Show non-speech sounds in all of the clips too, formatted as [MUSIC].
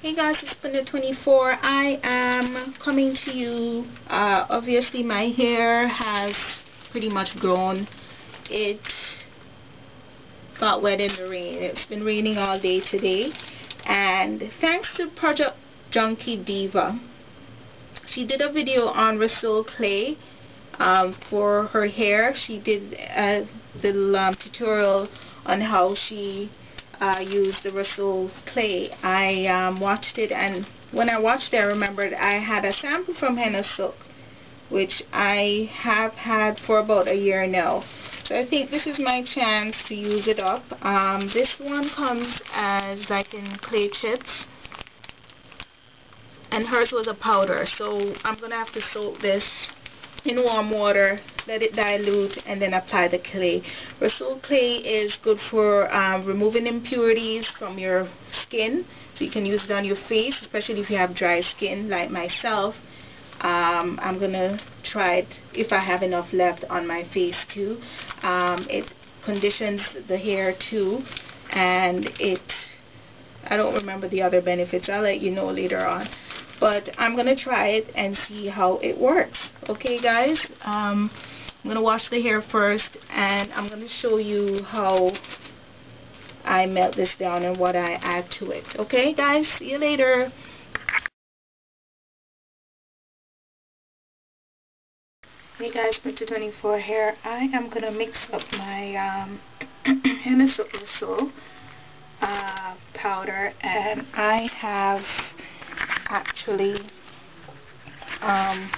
Hey guys, it's Splinta24. I am coming to you. Uh, obviously my hair has pretty much grown. It got wet in the rain. It's been raining all day today. And thanks to Project Junkie Diva, she did a video on Rhassoul Clay um, for her hair. She did a little um, tutorial on how she uh, used the Rhassoul clay. I um, watched it and when I watched it I remembered I had a sample from Henna Sooq which I have had for about a year now. So I think this is my chance to use it up. Um, this one comes as like in clay chips and hers was a powder so I'm gonna have to soak this in warm water let it dilute and then apply the clay. Rhassoul clay is good for um, removing impurities from your skin. So you can use it on your face especially if you have dry skin like myself. Um, I'm gonna try it if I have enough left on my face too. Um, it conditions the hair too and it I don't remember the other benefits. I'll let you know later on but I'm gonna try it and see how it works. Okay guys? Um, I'm gonna wash the hair first and I'm gonna show you how I melt this down and what I add to it. Okay guys? See you later. Hey guys, Splinta24 here. I am gonna mix up my um, [CLEARS THROAT] Henna Soul uh, powder and I have actually um,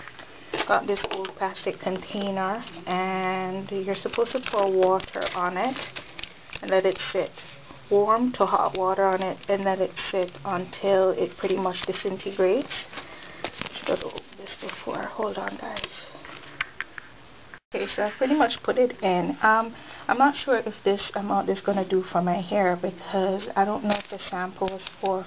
got this old plastic container and you're supposed to pour water on it and let it sit warm to hot water on it and let it sit until it pretty much disintegrates. Should opened this before hold on guys. Okay so I pretty much put it in. Um, I'm not sure if this amount is going to do for my hair because I don't know if the shampoo is for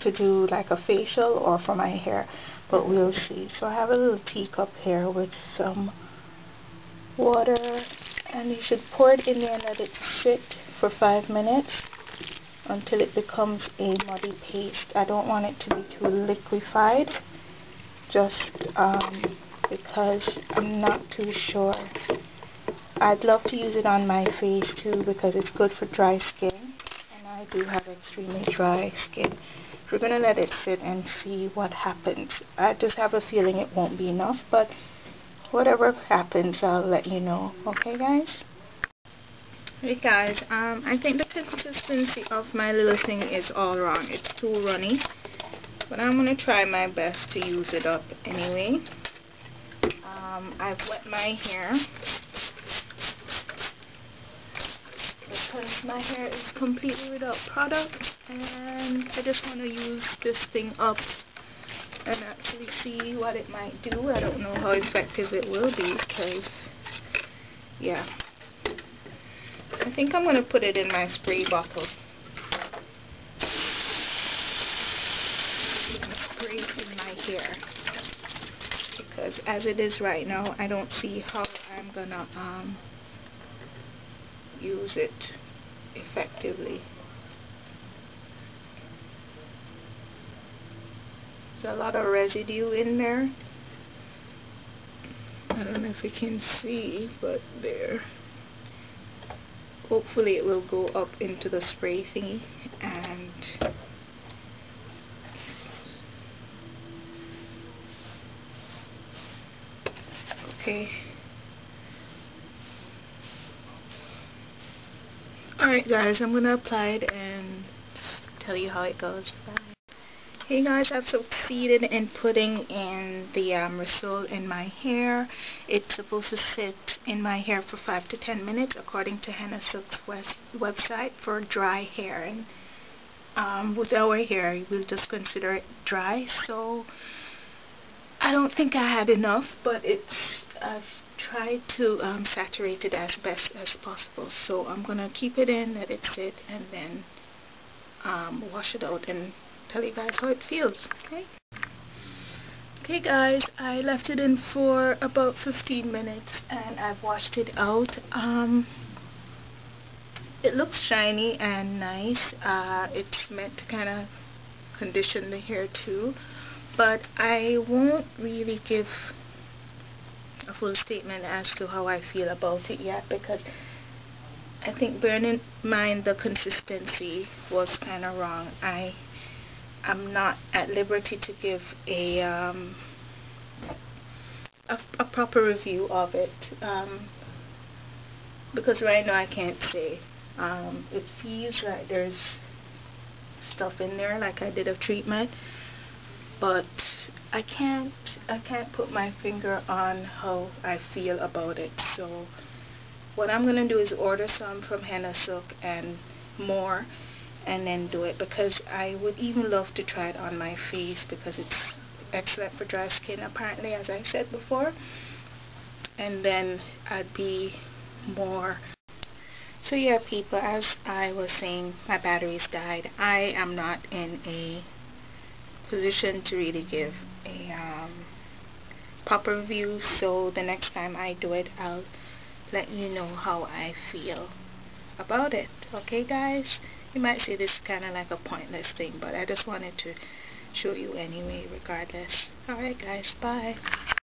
to do like a facial or for my hair but we'll see. So I have a little teacup here with some water and you should pour it in there and let it sit for five minutes until it becomes a muddy paste. I don't want it to be too liquefied just um, because I'm not too sure. I'd love to use it on my face too because it's good for dry skin and I do have extremely dry skin we're going to let it sit and see what happens. I just have a feeling it won't be enough, but whatever happens, I'll let you know. Okay, guys? Hey guys, um, I think the consistency of my little thing is all wrong. It's too runny. But I'm going to try my best to use it up anyway. Um, I've wet my hair. Because my hair is completely without product and I just want to use this thing up and actually see what it might do. I don't know how effective it will be because yeah. I think I'm going to put it in my spray bottle. Spray in my hair. Because as it is right now I don't see how I'm gonna um, use it effectively There's a lot of residue in there. I don't know if you can see, but there. Hopefully it will go up into the spray thingy and okay. Alright guys, I'm to apply it and tell you how it goes. Bye. Hey guys, I've succeeded in putting in the um, Rhassoul in my hair. It's supposed to sit in my hair for 5 to 10 minutes according to Henna Sooq's website for dry hair. And um, with our hair, we'll just consider it dry. So I don't think I had enough, but it, I've tried to um, saturate it as best as possible. So I'm going to keep it in, let it sit, and then um, wash it out and tell you guys how it feels, okay? Okay guys, I left it in for about 15 minutes and I've washed it out. Um, it looks shiny and nice. Uh, it's meant to kind of condition the hair too but I won't really give a full statement as to how I feel about it yet because I think bearing in mind the consistency was kind of wrong. I am not at liberty to give a um, a, a, proper review of it um, because right now I can't say. Um, it feels like there's stuff in there like I did a treatment but I can't I can't put my finger on how I feel about it. So what I'm gonna do is order some from Henna Sooq and more and then do it because I would even love to try it on my face because it's excellent for dry skin apparently as I said before. And then I'd be more. So yeah people as I was saying my batteries died. I am not in a position to really give a proper review so the next time I do it I'll let you know how I feel about it. Okay guys? You might say this is kind of like a pointless thing but I just wanted to show you anyway regardless. Alright guys bye